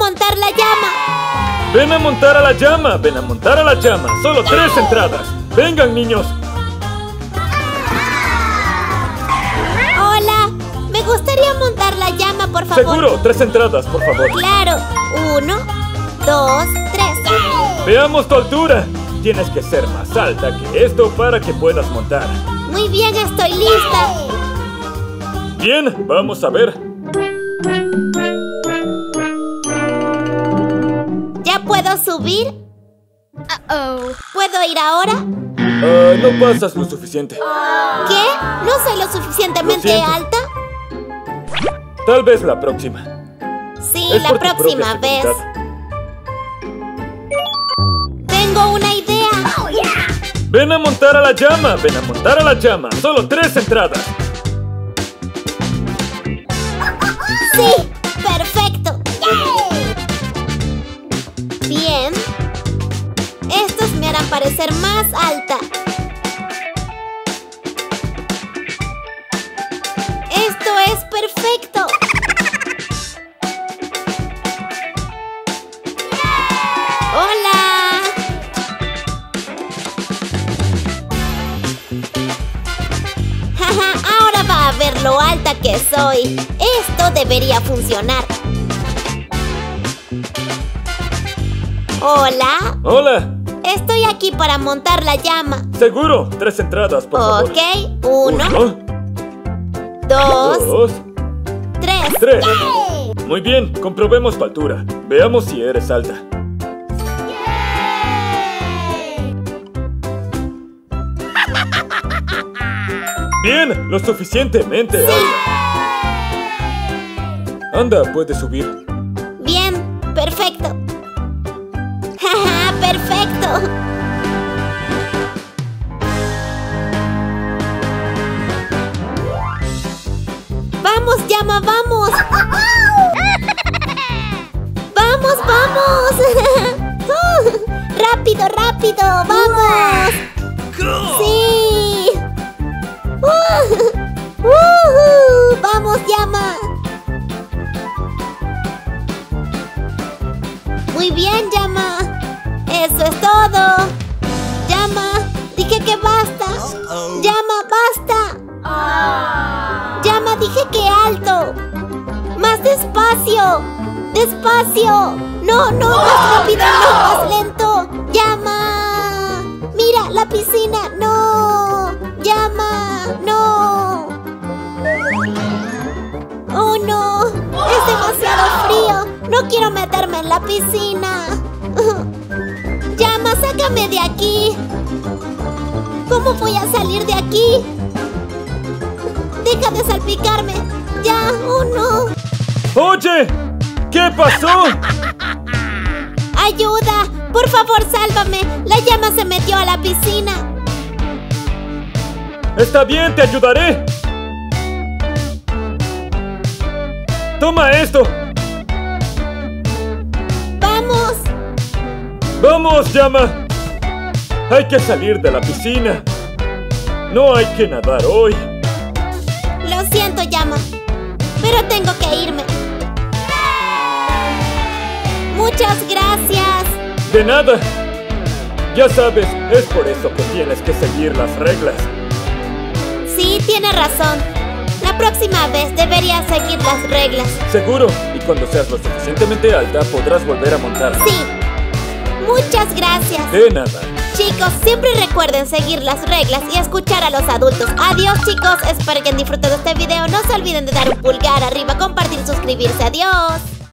montar la llama. Ven a montar a la llama, ven a montar a la llama. Solo tres entradas. Vengan, niños. Hola, me gustaría montar la llama, por favor. Seguro, tres entradas, por favor. Claro. Uno, dos, tres. Veamos tu altura. Tienes que ser más alta que esto para que puedas montar. Muy bien, estoy lista. Bien, vamos a ver. Puedo subir? ¿Puedo ir ahora? Ah, no pasas lo suficiente. ¿Qué? ¿No soy lo suficientemente Lo alta? Tal vez la próxima. Sí, Es la próxima vez. Tengo una idea. Ven a montar a la llama, ven a montar a la llama. Solo tres entradas. Parecer más alta. Esto es perfecto. Hola. Ahora va a ver lo alta que soy. Esto debería funcionar. Hola, Hola. Estoy aquí para montar la llama. Seguro, tres entradas, por favor. Ok, uno, Uno, dos, dos, tres. tres. Muy bien, comprobemos tu altura. Veamos si eres alta. Bien, lo suficientemente alta. Anda, puedes subir. Perfecto. Vamos, llama, vamos. Vamos, vamos. rápido, rápido, vamos. Sí. Uh, uh, vamos, llama. Muy bien, llama. Eso es todo. Llama, dije que basta. Llama, basta. Llama, dije que alto. Más despacio. Despacio. No, no, más rápido, no, más lento. Llama. Mira, la piscina. No. Llama. No. Oh, no. Es demasiado frío. No quiero meterme en la piscina. Sácame de aquí. ¿Cómo voy a salir de aquí? Deja de salpicarme. Ya, oh no. ¡Oye! ¿Qué pasó? Ayuda. Por favor, sálvame. La llama se metió a la piscina. Está bien, te ayudaré. Toma esto. Vamos. ¡Vamos, llama! Hay que salir de la piscina. No hay que nadar hoy. Lo siento, llama. Pero tengo que irme. Muchas gracias. De nada. Ya sabes, es por eso que tienes que seguir las reglas. Sí, tiene razón. La próxima vez debería seguir las reglas. Seguro, y cuando seas lo suficientemente alta podrás volver a montar. Sí. Muchas gracias. De nada. Chicos, siempre recuerden seguir las reglas y escuchar a los adultos. Adiós chicos, espero que hayan disfrutado este video. No se olviden de dar un pulgar arriba, compartir, suscribirse. Adiós.